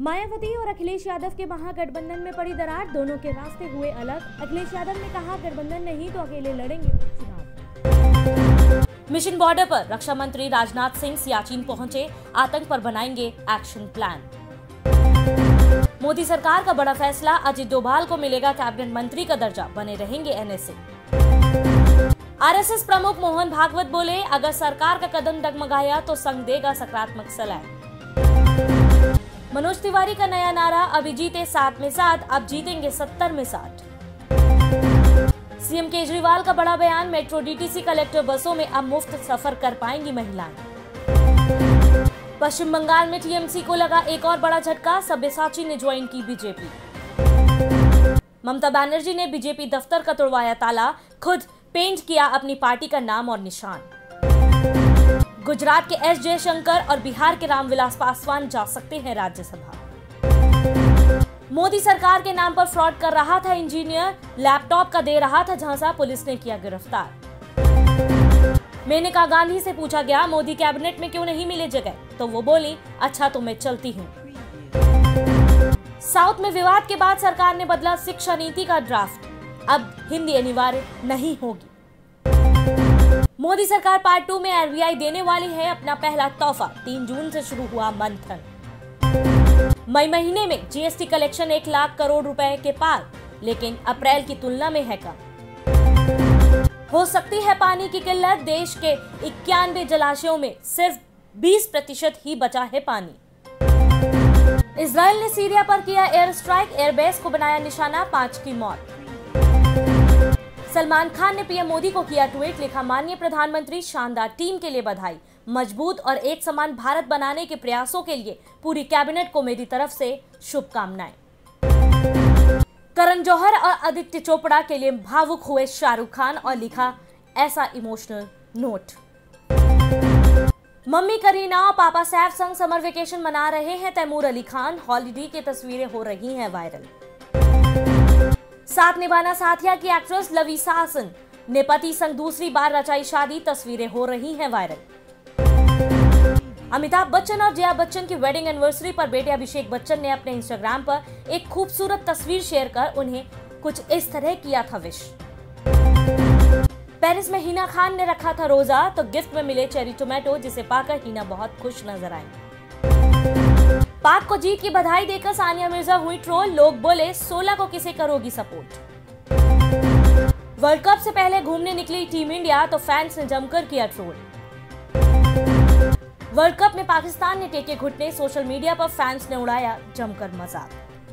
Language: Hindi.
मायावती और अखिलेश यादव के महागठबंधन में पड़ी दरार दोनों के रास्ते हुए अलग। अखिलेश यादव ने कहा, गठबंधन नहीं तो अकेले लड़ेंगे चुनाव। मिशन बॉर्डर पर रक्षा मंत्री राजनाथ सिंह सियाचिन पहुँचे, आतंक पर बनाएँगे एक्शन प्लान। मोदी सरकार का बड़ा फैसला, अजित डोभाल को मिलेगा कैबिनेट मंत्री का दर्जा, बने रहेंगे एनएसए। आरएसएस प्रमुख मोहन भागवत बोले, अगर सरकार का कदम डगमगाया तो संघ देगा सकारात्मक सलाह। मनोज तिवारी का नया नारा अभी जीते सात में सात, अब जीतेंगे सत्तर में साठ सीएम केजरीवाल का बड़ा बयान, मेट्रो डीटीसी कलेक्टर बसों में अब मुफ़्त सफ़र कर पाएँगी महिलाएँ। पश्चिम बंगाल में टीएमसी को लगा एक और बड़ा झटका, सब्यसाची ने ज्वाइन की बीजेपी। ममता बनर्जी ने बीजेपी दफ्तर का तोड़वाया ताला, खुद पेंट किया अपनी पार्टी का नाम और निशान। गुजरात के एस जयशंकर और बिहार के रामविलास पासवान जा सकते हैं राज्यसभा। मोदी सरकार के नाम पर फ्रॉड कर रहा था इंजीनियर, लैपटॉप का दे रहा था झांसा, पुलिस ने किया गिरफ़्तार। मेनका गांधी से पूछा गया, मोदी कैबिनेट में क्यों नहीं मिले जगह? तो वो बोली अच्छा तो मैं चलती हूँ। साउथ में विवाद के बाद सरकार ने बदला शिक्षा नीति का ड्राफ्ट। अब हिंदी अनिवार्य नहीं होगी। मोदी सरकार पार्ट टू में आरबीआई देने वाली है अपना पहला तोहफा। तीन जून से शुरू हुआ मंथन। मई महीने में जीएसटी कलेक्शन एक लाख करोड़ रुपए के पार, लेकिन अप्रैल की तुलना में है कम। हो सकती है पानी की किल्लत, देश के इक्यानवे जलाशयों में सिर्फ़ 20 प्रतिशत ही बचा है पानी। इसराइल ने सीरिया पर किया एयर स्ट्राइक एयरबेस को बनाया निशाना, पाँच की मौत। सलमान खान ने पीएम मोदी को किया ट्वीट, लिखा, माननीय प्रधानमंत्री, शानदार टीम के लिए बधाई। मज़बूत और एक समान भारत बनाने के प्रयासों के लिए पूरी कैबिनेट को मेरी तरफ़ से शुभकामनाएँ। करण जौहर और आदित्य चोपड़ा के लिए भावुक हुए शाहरुख खान और लिखा, ऐसा इमोशनल नोट। मम्मी करीना और पापा सैफ संग समर वेकेशन मना रहे हैं तैमूर अली खान। हॉलीडे की तस्वीरें हो रही हैं वायरल। साथ निभाना साथिया की एक्ट्रेस लवीसा हसन ने पति संग दूसरी बार रचाई शादी, तस्वीरें हो रही हैं वायरल। अमिताभ बच्चन और जया बच्चन की वेडिंग एनिवर्सरी पर बेटे अभिषेक बच्चन ने अपने इंस्टाग्राम पर एक खूबसूरत तस्वीर शेयर कर उन्हें कुछ इस तरह किया था विश पेरिस में हिना खान ने रखा था रोजा तो गिफ्ट में मिले चेरी टोमेटो, जिसे पाकर हिना बहुत खुश नज़र आई पाक को जीत की बधाई देकर सानिया मिर्ज़ा हुई ट्रोल। लोग बोले 16 को किसे करोगी सपोर्ट? वर्ल्ड कप से पहले घूमने निकली टीम इंडिया तो फैंस ने जमकर किया ट्रोल। वर्ल्ड कप में पाकिस्तान ने टेके घुटने, सोशल मीडिया पर फैंस ने उड़ाया जमकर मज़ाक।